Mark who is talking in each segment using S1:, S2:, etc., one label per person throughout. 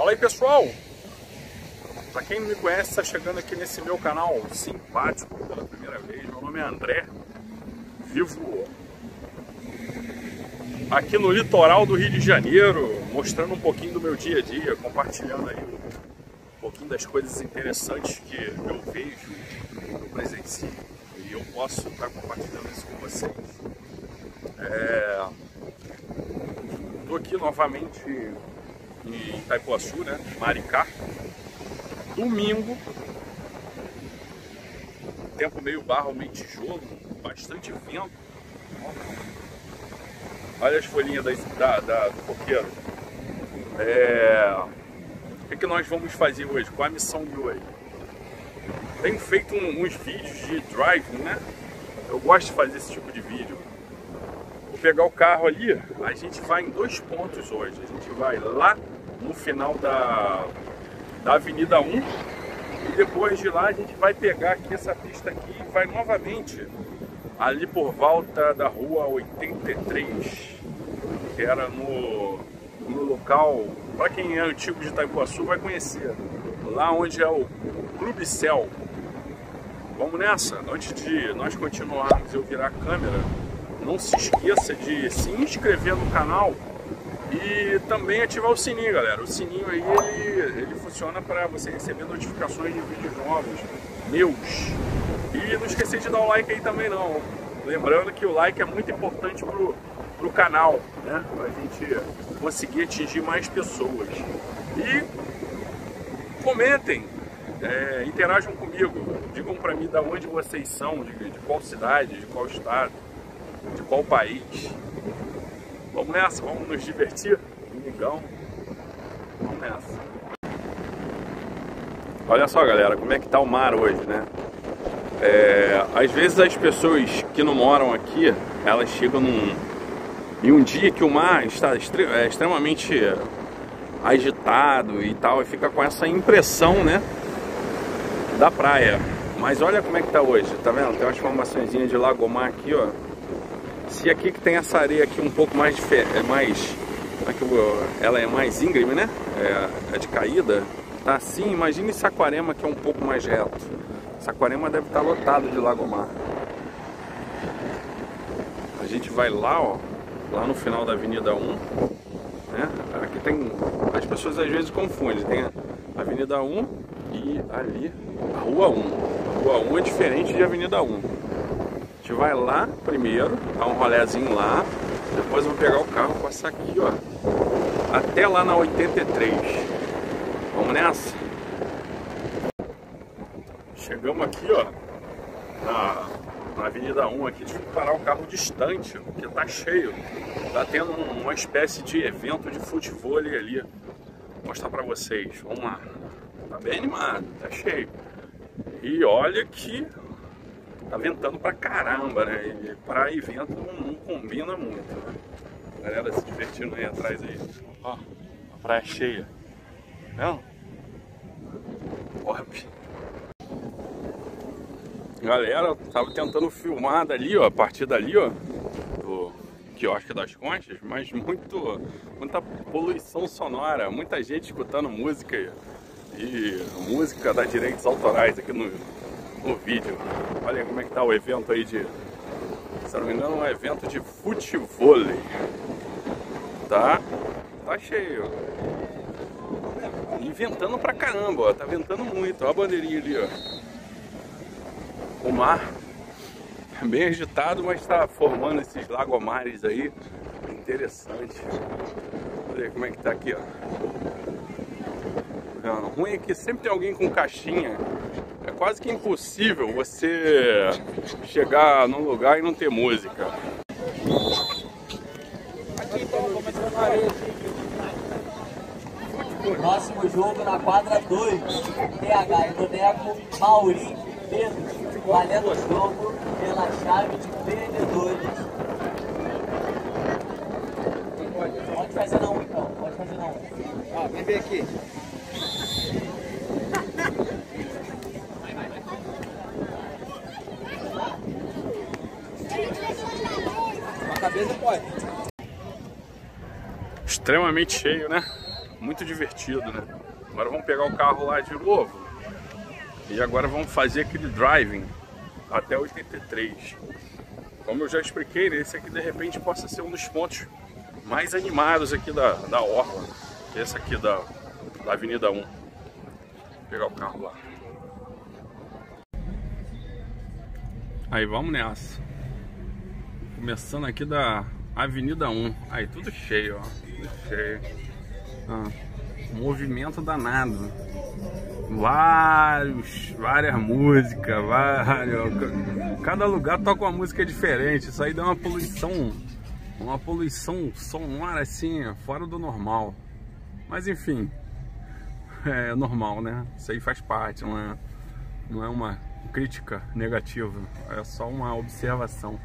S1: Fala aí pessoal! Para quem não me conhece, está chegando aqui nesse meu canal simpático pela primeira vez. Meu nome é André, vivo aqui no litoral do Rio de Janeiro, mostrando um pouquinho do meu dia a dia, compartilhando aí um pouquinho das coisas interessantes que eu vejo, no presencio e eu posso estar compartilhando isso com vocês. Estou é... aqui novamente em Itaipuaçu, né? Maricá. Domingo. Tempo meio barro, meio tijolo, bastante vento. Olha as folhinhas da, da, do coqueiro. É... O que, que nós vamos fazer hoje? Qual a missão de hoje? Tenho feito um, uns vídeos de driving, né? Eu gosto de fazer esse tipo de vídeo. Vou pegar o carro ali, a gente vai em dois pontos hoje. A gente vai lá no final da, da Avenida 1 e depois de lá a gente vai pegar aqui essa pista aqui e vai novamente ali por volta da rua 83, que era no, no local, para quem é antigo de Itaipuaçu vai conhecer, lá onde é o Clube Céu. Vamos nessa? Antes de nós continuarmos eu virar a câmera, não se esqueça de se inscrever no canal e também ativar o sininho, galera. O sininho aí, ele, ele funciona para você receber notificações de vídeos novos, meus. E não esquecer de dar o like aí também não. Lembrando que o like é muito importante pro, pro canal, né? Pra gente conseguir atingir mais pessoas. E comentem, é, interajam comigo, digam para mim de onde vocês são, de, de qual cidade, de qual estado, de qual país. Vamos nessa, vamos nos divertir? Domingão. Vamos nessa. Olha só, galera, como é que tá o mar hoje, né? É, às vezes as pessoas que não moram aqui, elas chegam num, em um dia que o mar está extre é, extremamente agitado e tal, e fica com essa impressão, né, da praia. Mas olha como é que tá hoje, tá vendo? Tem umas formações de lagomar aqui, ó. Se aqui que tem essa areia aqui um pouco mais, é mais é ela é mais íngreme, né? É, é, de caída. Tá assim, imagine Saquarema que é um pouco mais reto. Saquarema deve estar lotado de lagomar. A gente vai lá, ó, lá no final da Avenida 1, né? Aqui tem, as pessoas às vezes confundem, tem a Avenida 1 e ali a Rua 1. A Rua 1 é diferente de Avenida 1 gente vai lá primeiro, dá um rolezinho lá, depois vamos pegar o carro, passar aqui, ó, até lá na 83. Vamos nessa? Chegamos aqui, ó, na, na Avenida 1 aqui, tive que parar o carro distante, porque tá cheio. Tá tendo uma espécie de evento de futebol ali. Vou mostrar pra vocês. Vamos lá. Tá bem animado, tá cheio. E olha que tá ventando pra caramba, né? E pra evento não, não combina muito, né? A galera se divertindo aí atrás aí. Ó, a praia cheia. Não? Top. Galera, tava tentando filmar dali, ó, a partir dali, ó, do quiosque das conchas, mas muito, muita poluição sonora, muita gente escutando música e música das direitos autorais aqui no, no vídeo. Olha como é que tá o evento aí de... Se não me engano, é um evento de futebol. Tá? Tá cheio. E ventando pra caramba, ó. Tá ventando muito. Olha a bandeirinha ali, ó. O mar é bem agitado, mas tá formando esses lagomares aí. Interessante. Olha como é que tá aqui, ó. O ruim é que sempre tem alguém com caixinha é quase que impossível você chegar num lugar e não ter música.
S2: Próximo jogo na quadra 2. TH Indoneco, Mauri, Pedro. Valendo o jogo pela chave de perdedores. Pode fazer na 1 então, pode fazer na 1.
S3: Ó, vem ver aqui.
S1: Extremamente cheio, né? muito divertido, né? Agora vamos pegar o carro lá de novo. E agora vamos fazer aquele driving até 83. Como eu já expliquei, esse aqui de repente possa ser um dos pontos mais animados aqui da, da Orla. Esse aqui da, da Avenida 1. Vou pegar o carro lá. Aí vamos nessa. Começando aqui da Avenida 1. Aí tudo cheio, ó. Cheio. Ah, movimento danado. Vários, várias músicas, vários. Cada lugar toca uma música diferente. Isso aí dá uma poluição, uma poluição sonora assim, fora do normal. Mas enfim, é normal, né? Isso aí faz parte, não é, não é uma crítica negativa, é só uma observação.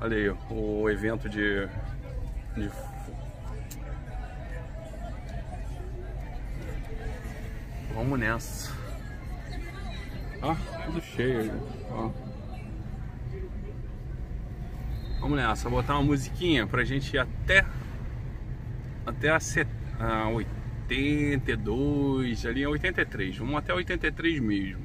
S1: Olha aí, o evento de, de Vamos nessa. Ó, tudo cheio aí. Ó. Vamos nessa, vou botar uma musiquinha pra gente ir até até a, set, a 82, ali a 83. Vamos até 83 mesmo.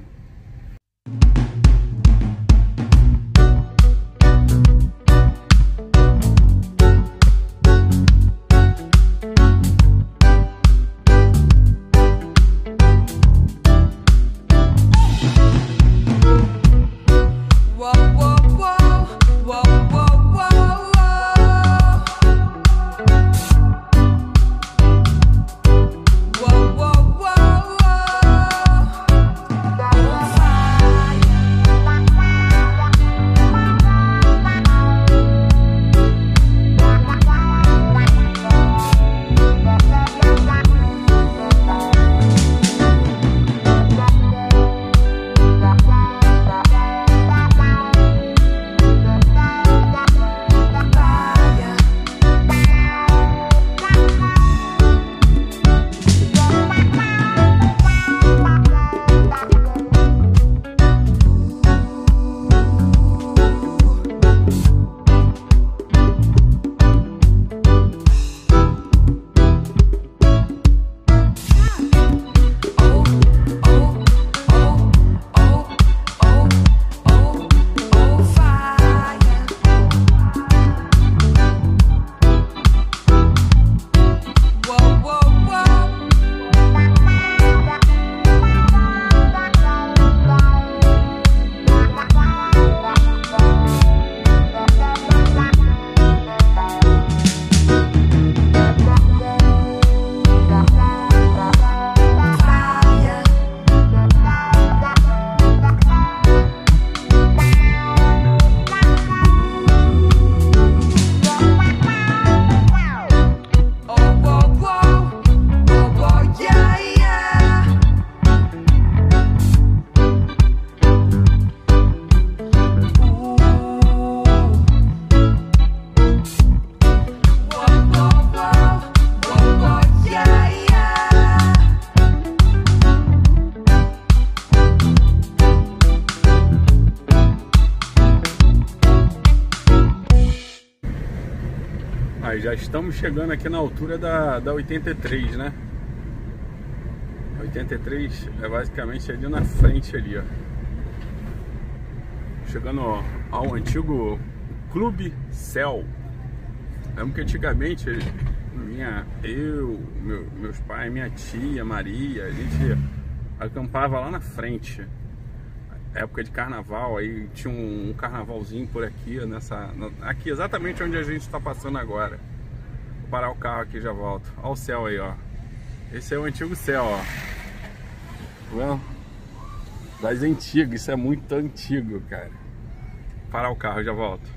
S1: Aí já estamos chegando aqui na altura da, da 83, né? 83 é basicamente ali na frente ali, ó. Chegando ao antigo Clube Céu. Lembro que antigamente minha, eu, meu, meus pais, minha tia, Maria, a gente acampava lá na frente. Época de carnaval, aí tinha um, um carnavalzinho por aqui, nessa, aqui exatamente onde a gente está passando agora. Vou parar o carro aqui já volto. Olha o céu aí, ó. Esse é o antigo céu, ó. Tá? Das antigas, isso é muito antigo, cara. Vou parar o carro, já volto.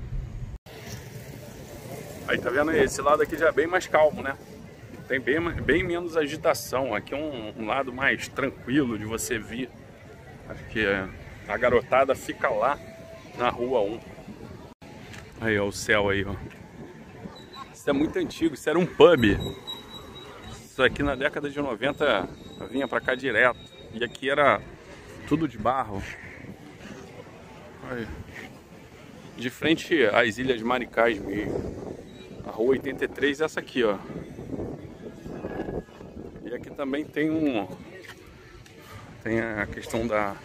S1: Aí tá vendo? Esse lado aqui já é bem mais calmo, né? Tem bem, bem menos agitação. Aqui é um, um lado mais tranquilo de você vir. Acho que a garotada fica lá na rua 1. Aí, ó, o céu aí, ó. Isso é muito antigo, isso era um pub. Isso aqui na década de 90 vinha pra cá direto. E aqui era tudo de barro. Aí. De frente às Ilhas Maricais mesmo. A rua 83 é essa aqui, ó. Aqui também tem um tem a questão da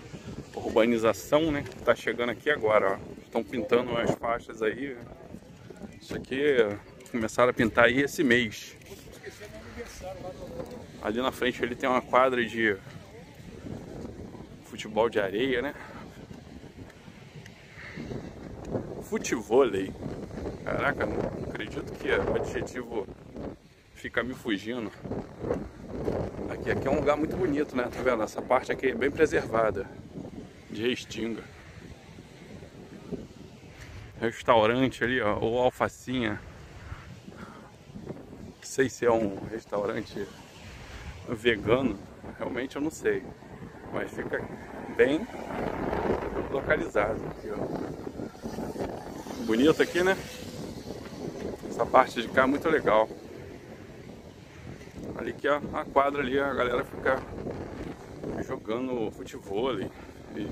S1: urbanização, né? Tá chegando aqui agora, ó. Estão pintando as faixas aí. Isso aqui começaram a pintar aí esse mês. Ali na frente ele tem uma quadra de futebol de areia, né? Futevôlei. Caraca, não acredito que o adjetivo fica me fugindo. Aqui, aqui é um lugar muito bonito, né? Tá vendo? Essa parte aqui é bem preservada. De Restinga. Restaurante ali, ó. Ou Alfacinha. Não sei se é um restaurante vegano. Realmente eu não sei. Mas fica bem localizado aqui, ó. Bonito aqui, né? Essa parte de cá é muito legal. Ali que a, a quadra ali, a galera fica jogando futebol ali. E...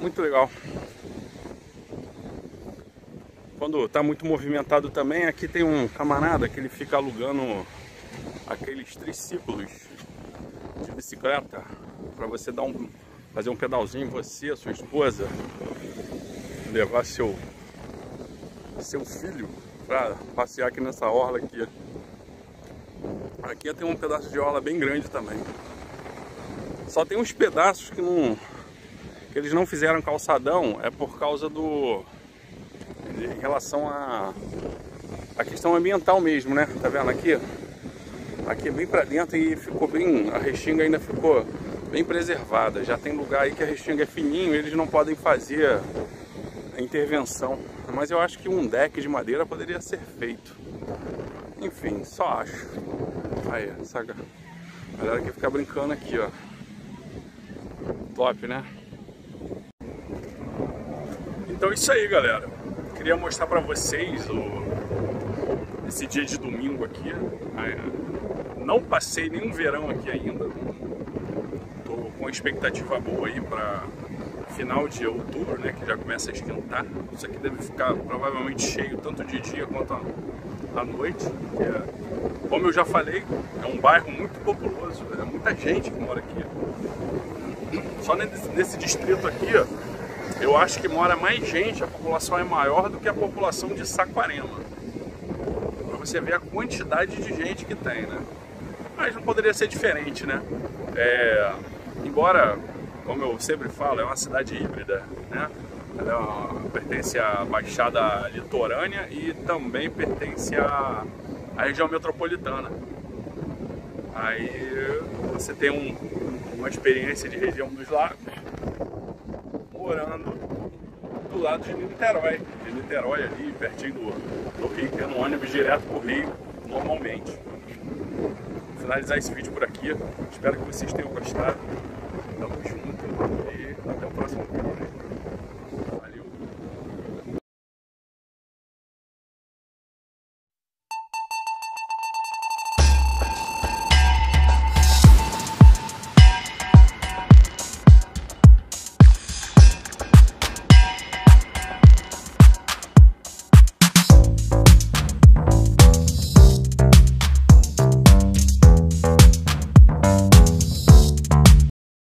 S1: Muito legal. Quando tá muito movimentado também, aqui tem um camarada que ele fica alugando aqueles triciclos de bicicleta para você dar um fazer um pedalzinho você, sua esposa, levar seu seu filho para passear aqui nessa orla aqui. Aqui tem um pedaço de orla bem grande também. Só tem uns pedaços que não que eles não fizeram calçadão é por causa do em relação a a questão ambiental mesmo, né? Tá vendo aqui? Aqui é bem para dentro e ficou bem a restinga ainda ficou bem preservada. Já tem lugar aí que a restinga é fininho, eles não podem fazer a intervenção. Mas eu acho que um deck de madeira poderia ser feito. Enfim, só acho. Aí, essa galera que fica brincando aqui, ó. Top, né? Então é isso aí, galera. Queria mostrar pra vocês o... esse dia de domingo aqui. Não passei nenhum verão aqui ainda. Tô com expectativa boa aí pra final de outubro, né, que já começa a esquentar. Isso aqui deve ficar provavelmente cheio tanto de dia quanto à noite. É, como eu já falei, é um bairro muito populoso, é muita gente que mora aqui. Só nesse, nesse distrito aqui, eu acho que mora mais gente, a população é maior do que a população de Saquarema. Pra você ver a quantidade de gente que tem, né? Mas não poderia ser diferente, né? É, embora como eu sempre falo, é uma cidade híbrida, né? Ela é pertence à Baixada Litorânea e também pertence à, à região metropolitana. Aí você tem um, uma experiência de região dos lagos morando do lado de Niterói, de Niterói ali, pertinho do, do Rio, tendo ônibus direto pro Rio normalmente. Vou finalizar esse vídeo por aqui. Espero que vocês tenham gostado.